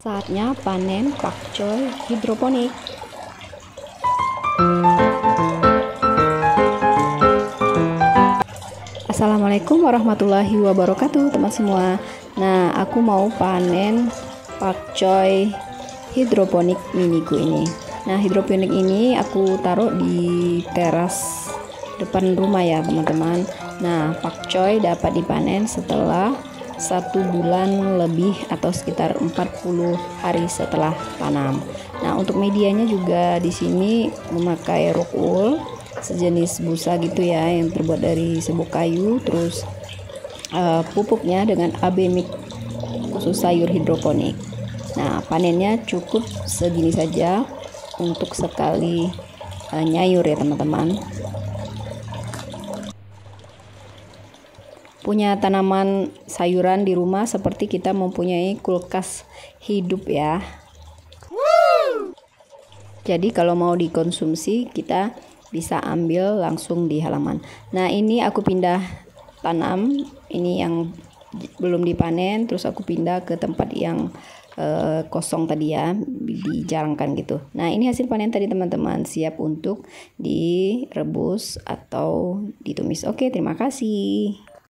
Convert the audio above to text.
Saatnya panen pakcoy hidroponik. Assalamualaikum warahmatullahi wabarakatuh teman semua. Nah aku mau panen pakcoy hidroponik miniku ini. Nah hidroponik ini aku taruh di teras depan rumah ya teman-teman. Nah pakcoy dapat dipanen setelah satu bulan lebih atau sekitar 40 hari setelah tanam. Nah, untuk medianya juga di sini memakai rock wool sejenis busa gitu ya yang terbuat dari serbuk kayu terus uh, pupuknya dengan AB mix khusus sayur hidroponik. Nah, panennya cukup segini saja untuk sekali uh, nyayur ya teman-teman. Punya tanaman sayuran di rumah seperti kita mempunyai kulkas hidup ya. Jadi kalau mau dikonsumsi kita bisa ambil langsung di halaman. Nah, ini aku pindah tanam, ini yang belum dipanen terus aku pindah ke tempat yang uh, kosong tadi ya dijarangkan gitu. Nah ini hasil panen tadi teman-teman siap untuk direbus atau ditumis. Oke terima kasih.